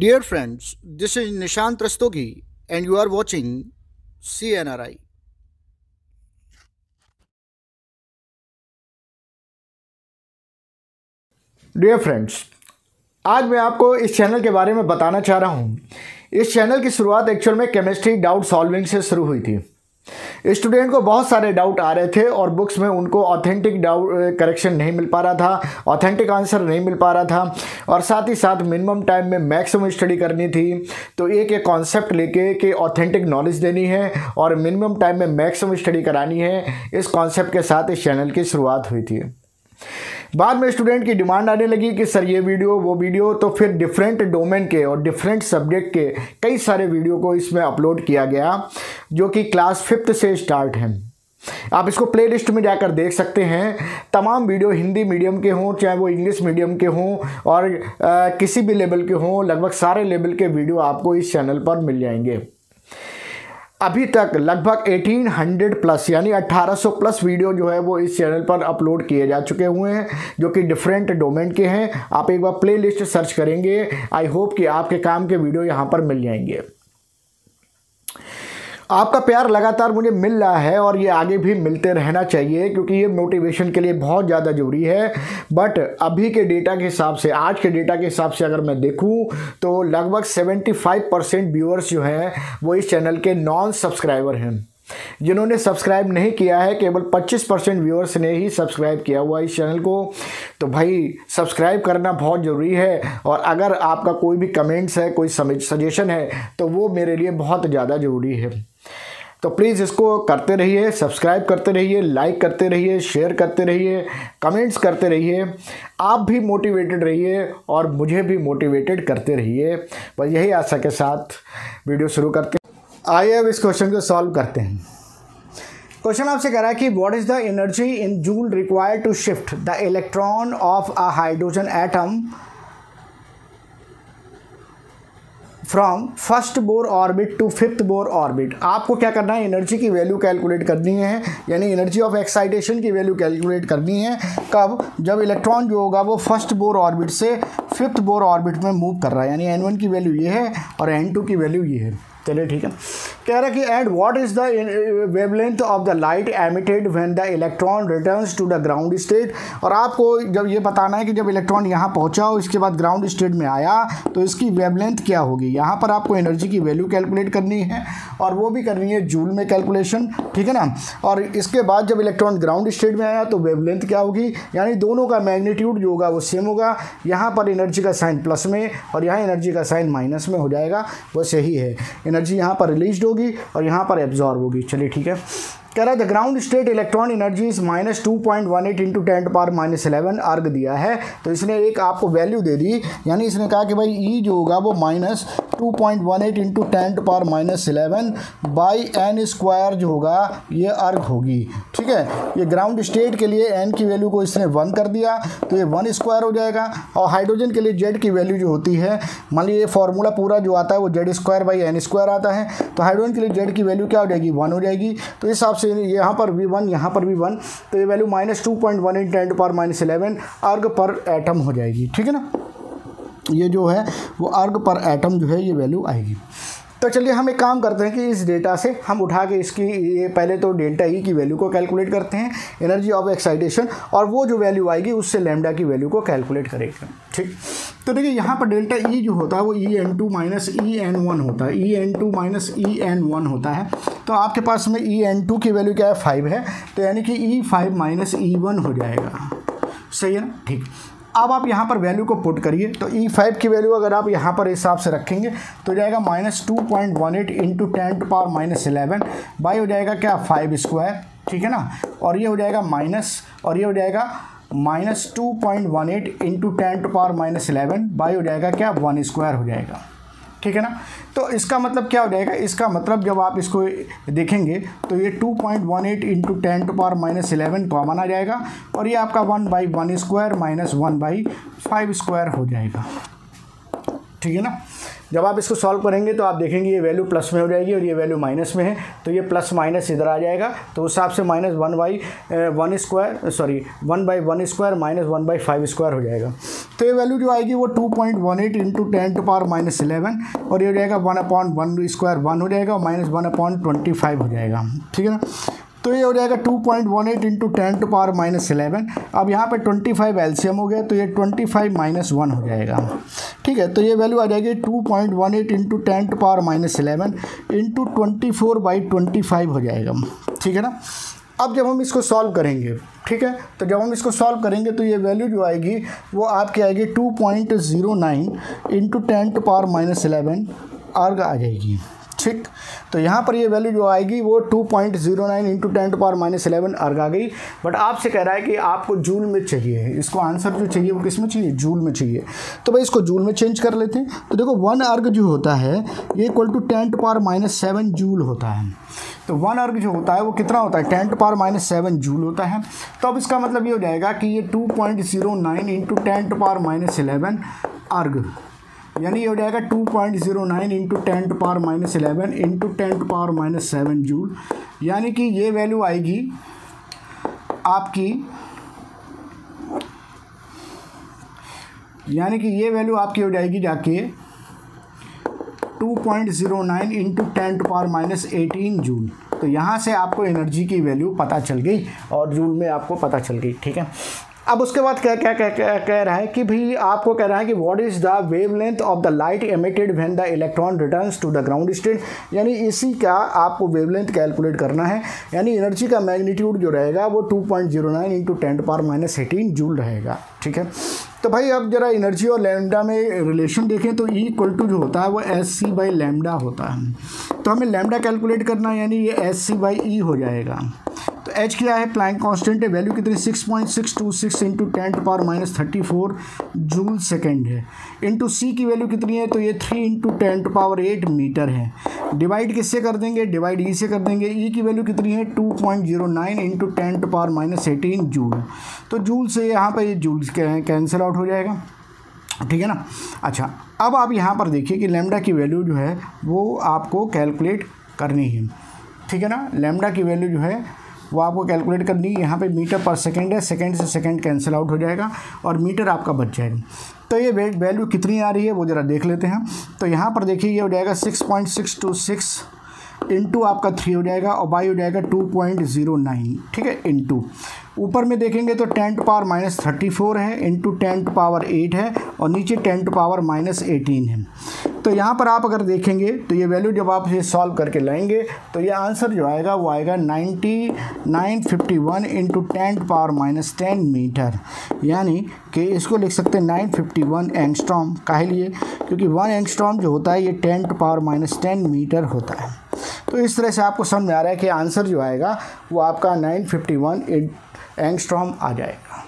Dear friends, this and you are watching C N R I dear friends आज मैं आपको इस channel के बारे में बताना चाह रहा हूँ। इस चैनल की शुरुआत एक्चुअल में केमिस्ट्री डाउट सॉल्विंग से शुरू हुई थी। स्टूडेंट को बहुत सारे डाउट आ रहे थे और बुक्स में उनको ऑथेंटिक डाउट करेक्शन नहीं मिल पा रहा था ऑथेंटिक आंसर नहीं मिल पा रहा था और साथ ही साथ मिनिमम टाइम में मैक्सिमम स्टडी करनी थी। तो एक एक कॉन्सेप्ट लेके कि ऑथेंटिक नॉलेज देनी है और मिनिमम टाइम में मैक्सिमम स्टडी करानी है, इस कॉन्सेप्ट के साथ इस चैनल की शुरुआत हुई थी। बाद में स्टूडेंट की डिमांड आने लगी कि सर ये वीडियो वो वीडियो तो फिर डिफरेंट डोमेन के और डिफरेंट सब्जेक्ट के कई सारे वीडियो को इसमें अपलोड किया गया जो कि क्लास फिफ्थ से स्टार्ट हैं। आप इसको प्ले लिस्ट में जाकर देख सकते हैं। तमाम वीडियो हिंदी मीडियम के हों चाहे वो इंग्लिश मीडियम के हों और आ, किसी भी लेवल के हों लगभग सारे लेवल के वीडियो आपको इस चैनल पर मिल जाएँगे। अभी तक लगभग 1800 प्लस, यानी 1800 प्लस वीडियो जो है वो इस चैनल पर अपलोड किए जा चुके हुए हैं, जो कि डिफरेंट डोमेन के हैं। आप एक बार प्लेलिस्ट सर्च करेंगे। आई होप कि आपके काम के वीडियो यहाँ पर मिल जाएँगे। आपका प्यार लगातार मुझे मिल रहा है और ये आगे भी मिलते रहना चाहिए क्योंकि ये मोटिवेशन के लिए बहुत ज़्यादा ज़रूरी है। बट अभी के डेटा के हिसाब से, आज के डेटा के हिसाब से अगर मैं देखूँ तो लगभग 75 परसेंट व्यूअर्स जो हैं, वो इस चैनल के नॉन सब्सक्राइबर हैं। जिन्होंने सब्सक्राइब नहीं किया है, केवल 25 परसेंट व्यूअर्स ने ही सब्सक्राइब किया हुआ इस चैनल को। तो भाई, सब्सक्राइब करना बहुत ज़रूरी है और अगर आपका कोई भी कमेंट्स है, कोई सजेशन है तो वो मेरे लिए बहुत ज़्यादा ज़रूरी है। तो प्लीज़ इसको करते रहिए, सब्सक्राइब करते रहिए लाइक करते रहिए शेयर करते रहिए कमेंट्स करते रहिए। आप भी मोटिवेटेड रहिए और मुझे भी मोटिवेटेड करते रहिए। बस यही आशा के साथ वीडियो शुरू करते आइए अब इस क्वेश्चन को सॉल्व करते हैं। क्वेश्चन आपसे कह रहा है कि what is the energy in joule required to shift the electron of a hydrogen atom from first Bohr orbit to fifth Bohr orbit आपको क्या करना है? एनर्जी की वैल्यू कैलकुलेट करनी है। यानी एनर्जी ऑफ़ एक्साइटेशन की वैल्यू कैलकुलेट करनी है। कब? जब इलेक्ट्रॉन जो होगा वो फ़र्स्ट बोर ऑर्बिट से फिफ्थ बोर ऑर्बिट में मूव कर रहा है। यानी एन वन की वैल्यू ये है और एन टू की वैल्यू ये है। चलिए ठीक है। कह रहा है कि and what is the wavelength of the light emitted when the electron returns to the ground state और आपको जब ये बताना है कि जब इलेक्ट्रॉन यहाँ पहुँचा हो इसके बाद ग्राउंड स्टेट में आया तो इसकी वेवलेंथ क्या होगी? यहाँ पर आपको एनर्जी की वैल्यू कैलकुलेट करनी है और वो भी करनी है जूल में कैलकुलेशन ठीक है ना? और इसके बाद जब इलेक्ट्रॉन ग्राउंड स्टेट में आया तो वेवलेंथ क्या होगी? यानी दोनों का मैग्नीट्यूड जो होगा, वो सेम होगा। यहाँ पर एनर्जी का साइन प्लस में और यहाँ एनर्जी का साइन माइनस में हो जाएगा। वो सही है। एनर्जी यहाँ पर रिलीज़ होगी। और यहाँ पर एब्जॉर्ब होगी। चलिए ठीक है। कह रहा है the ground state electron energy is minus two point one eight into ten power minus eleven erg दिया है। तो इसने एक आपको वैल्यू दे दी। यानी इसने कहा कि भाई ई e जो होगा वो minus two point one eight into ten power minus eleven by n square जो होगा, ये अर्ग होगी। ठीक है? ये ग्राउंड स्टेट के लिए एन की वैल्यू को इसने वन कर दिया तो ये वन स्क्वायर हो जाएगा। और हाइड्रोजन के लिए जेड की वैल्यू जो होती है, मान लीजिए फॉर्मूला पूरा जो आता है, वो Z square by n square आता है। तो हाइड्रोजन के लिए जेड की वैल्यू क्या हो जाएगी? वन हो जाएगी। तो इस हिसाब से यहाँ पर भी वन यहाँ पर भी वन तो ये value minus two point one eight ten to power minus eleven erg पर एटम हो जाएगी। ठीक है ना? ये जो है, वो अर्ग पर एटम जो है, ये वैल्यू आएगी। तो चलिए हम एक काम करते हैं कि इस डेटा से हम उठा के इसकी, ये पहले तो डेल्टा ई की वैल्यू को कैलकुलेट करते हैं एनर्जी ऑफ़ एक्साइटेशन और वो जो वैल्यू आएगी, उससे लेमडा की वैल्यू को कैलकुलेट करेंगे। ठीक? तो देखिए, यहाँ पर डेल्टा ई जो होता है, वो E n two minus E n one होता है। E n two minus E n one होता है। तो आपके पास में ई एन टू की वैल्यू क्या है? फाइव है। तो यानी कि E five minus E one हो जाएगा। सही है ना? ठीक। अब आप यहाँ पर वैल्यू को पुट करिए तो ई e फाइव की वैल्यू अगर आप यहाँ पर हिसाब से रखेंगे तो जाएगा minus two point one eight into ten to power minus eleven by हो जाएगा क्या? फाइव स्क्वायर ठीक है ना? और ये हो जाएगा माइनस और ये हो जाएगा minus two point one eight into ten to power minus eleven by हो जाएगा क्या? वन स्क्वायर हो जाएगा। ठीक है ना? तो इसका मतलब क्या हो जाएगा? इसका मतलब जब आप इसको देखेंगे तो ये 2.18 point one eight into ten to power minus eleven common आ जाएगा और ये आपका one by one square minus one by five square हो जाएगा। ठीक है ना? जब आप इसको सॉल्व करेंगे तो आप देखेंगे ये वैल्यू प्लस में हो जाएगी और ये वैल्यू माइनस में है। तो ये प्लस माइनस इधर आ जाएगा। तो उस हिसाब से minus one by one square sorry one by one square minus one by five square हो जाएगा। तो ये वैल्यू जो आएगी वो two point one eight into ten to power minus eleven और ये हो जाएगा one upon one square one हो जाएगा और minus one upon twenty five हो जाएगा। ठीक है ना? तो ये हो जाएगा two point one eight into ten to power minus eleven अब यहाँ पे ट्वेंटी फाइव एल्शियम हो गया तो ये ट्वेंटी फाइव माइनस वन हो जाएगा। ठीक है तो ये वैल्यू आ जाएगी two point one eight into ten to power minus eleven into twenty four by twenty five हो जाएगा। ठीक है ना? अब जब हम इसको सॉल्व करेंगे, ठीक है? तो जब हम इसको सॉल्व करेंगे तो ये वैल्यू जो आएगी, वो आपकी आएगी two point zero nine into ten to power minus eleven erg आ जाएगी। ठीक। तो यहाँ पर ये वैल्यू जो आएगी वो two point zero nine into ten to power minus eleven erg आ गई। बट आपसे कह रहा है कि आपको जूल में चाहिए। इसको आंसर जो चाहिए वो किसमें चाहिए? जूल में चाहिए। तो भाई इसको जूल में चेंज कर लेते हैं। तो देखो वन अर्ग जो होता है, ये equal to ten to power minus seven joule होता है। तो वन अर्ग जो होता है, वो कितना होता है? Ten to power minus seven joule होता है। तो अब इसका मतलब ये हो जाएगा कि ये two point zero nine into ten to power minus eleven erg. यानी ये हो जाएगा two point zero nine into ten to power minus eleven into ten to power minus seven joule यानी कि ये वैल्यू आएगी आपकी, यानी कि ये वैल्यू आपकी हो जाएगी जाके two point zero nine into ten to power minus eighteen joule तो यहाँ से आपको एनर्जी की वैल्यू पता चल गई और जूल में आपको पता चल गई, ठीक है? अब उसके बाद क्या क्या क्या क्या कह रहा है कि भाई आपको कह रहा है कि what is the wavelength of the light emitted when the electron returns to the ground state यानी इसी का आपको वेव लेंथ कैलकुलेट करना है। यानी एनर्जी का मैग्नीट्यूड जो रहेगा वो two point zero nine into ten power minus eighteen joule रहेगा। ठीक है? तो भाई अब जरा एनर्जी और लैम्डा में रिलेशन देखें तो ई इक्वल टू जो होता है वो एस सी बाई लैम्डा होता है। तो हमें लैम्डा कैलकुलेट करना है, यानी ये एस सी बाई ई हो जाएगा। एच क्या है? प्लैंक कांस्टेंट है। वैल्यू कितनी? Six point six two six into ten power minus thirty four joule second है। इंटू सी की वैल्यू कितनी है? तो ये three into ten power eight metre है। डिवाइड किससे कर देंगे? डिवाइड ई से कर देंगे। ई e की वैल्यू कितनी है? Two point zero nine into ten power minus eighteen joule तो जूल से यहाँ पर ये जूल कैंसिल आउट हो जाएगा। ठीक है ना? अच्छा अब आप यहाँ पर देखिए कि लेमडा की वैल्यू जो है, वो आपको कैलकुलेट करनी है। ठीक है ना? लेमडा की वैल्यू जो है वो आपको कैलकुलेट करनी है। यहाँ पे मीटर पर सेकंड है। सेकंड से सेकंड कैंसिल आउट हो जाएगा और मीटर आपका बच जाएगा। तो ये वैल्यू कितनी आ रही है वो ज़रा देख लेते हैं। तो यहाँ पर देखिए ये हो जाएगा six point six two six into आपका थ्री हो जाएगा और बाई हो जाएगा टू पॉइंट ज़ीरो नाइन ठीक है इंटू ऊपर में देखेंगे तो ten to power minus thirty four है into ten to power eight है और नीचे ten to power minus eighteen है। तो यहाँ पर आप अगर देखेंगे तो ये वैल्यू जब आप इसे सॉल्व करके लाएँगे तो ये आंसर जो आएगा, वो आएगा ninety nine fifty one into ten power minus ten metre यानी कि इसको लिख सकते हैं नाइन फिफ्टी वन एंगस्ट्रॉम काहे लिए? क्योंकि वन एंगस्ट्रॉम जो होता है, ये ten power minus ten metre होता है। तो इस तरह से आपको समझ में आ रहा है कि आंसर जो आएगा, वो आपका नाइन फिफ्टी वन एंगस्ट्रॉम आ जाएगा।